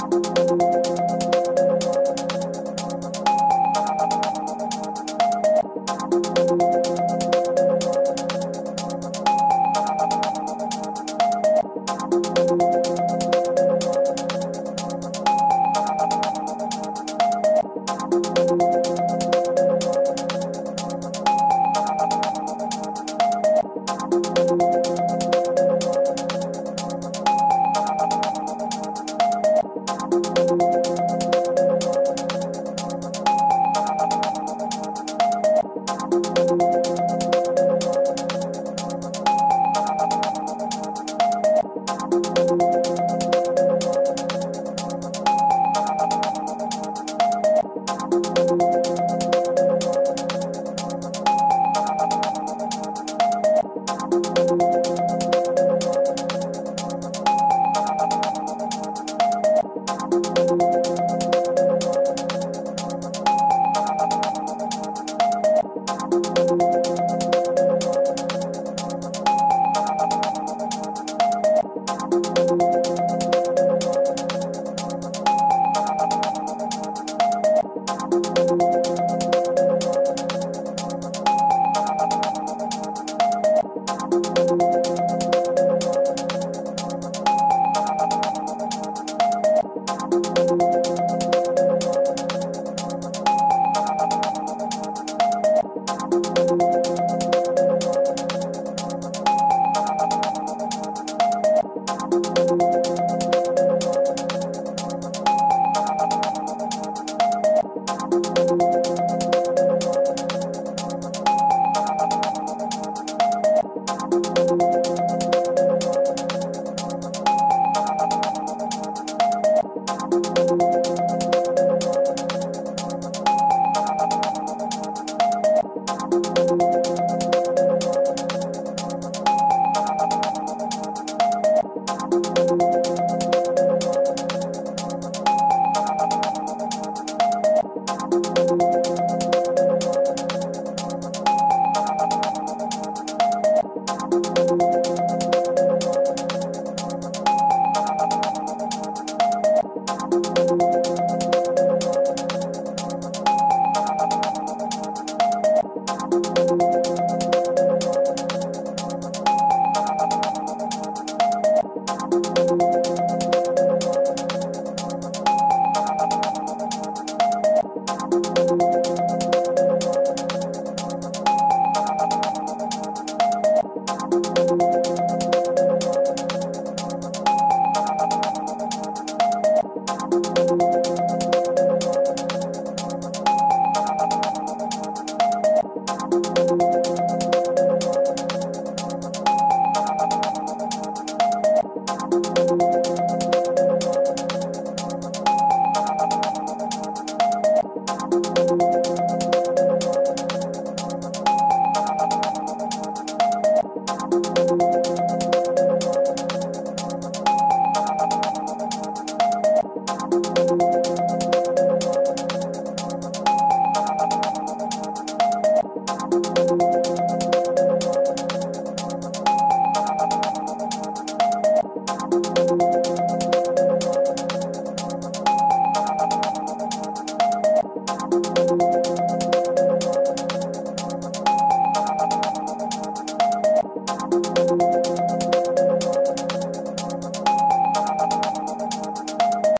Música